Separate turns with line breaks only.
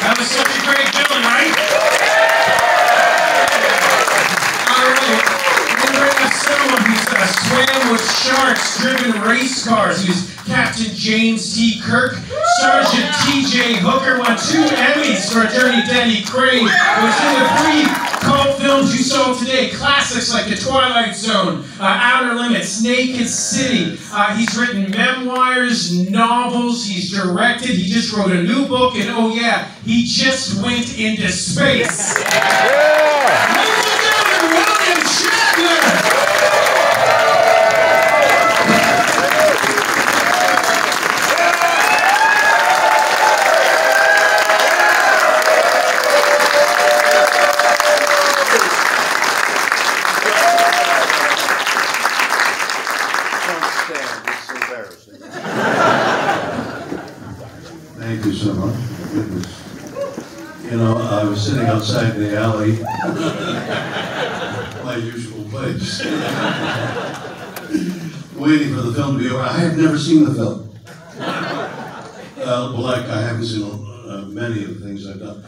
That was such a great villain, right? Uh, swam with sharks, driven race cars. He was Captain James T. Kirk. Sergeant T.J. Hooker won two Emmys for Attorney Denny Crane. Was in the three cult films you saw today. Classics like The Twilight Zone, uh, Outer Limits, Naked City. Uh, he's written memoirs, novels. He's directed. He just wrote a new book. And oh yeah, he just went into space.
You so much. You know, I was sitting outside in the alley, my usual place, waiting for the film to be over. I have never seen the film. Uh, like I haven't seen uh, many of the things I've done.